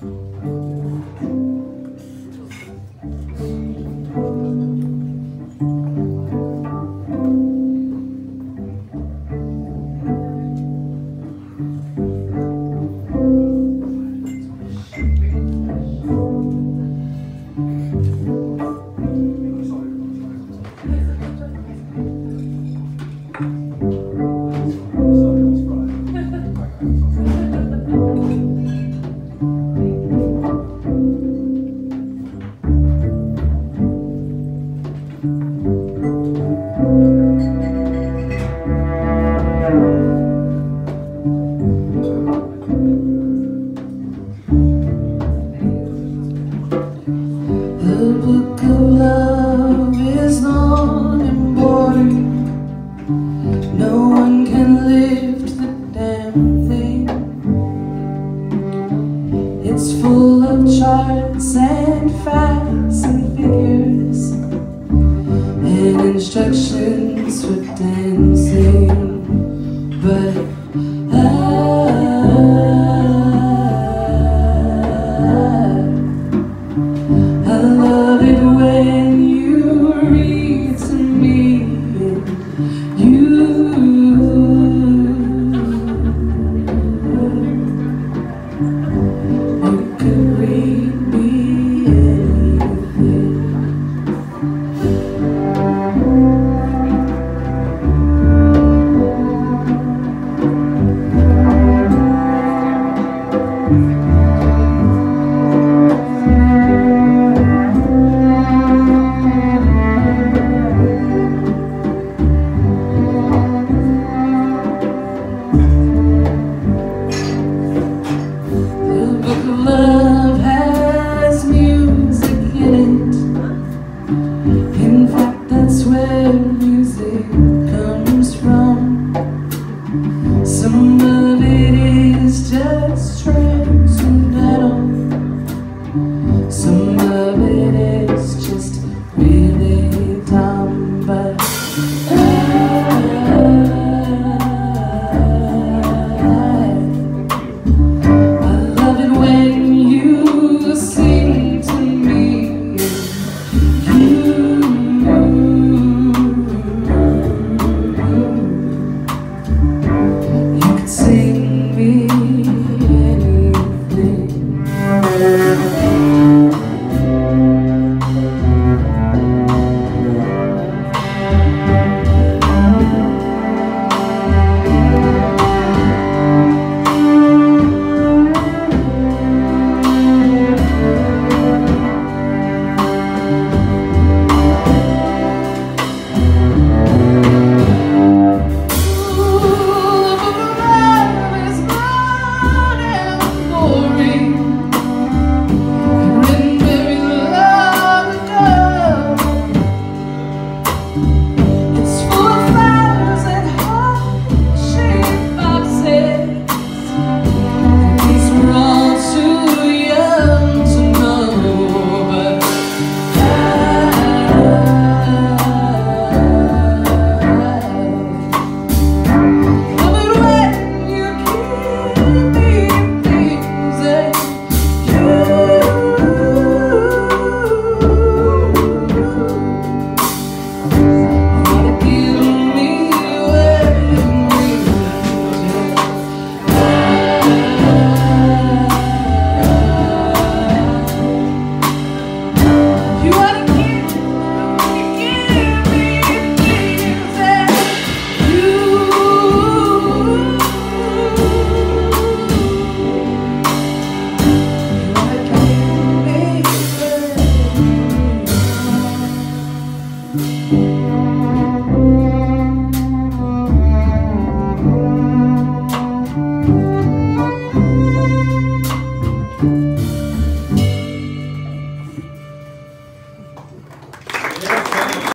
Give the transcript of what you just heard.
Música charts and facts and figures and instructions for dancing,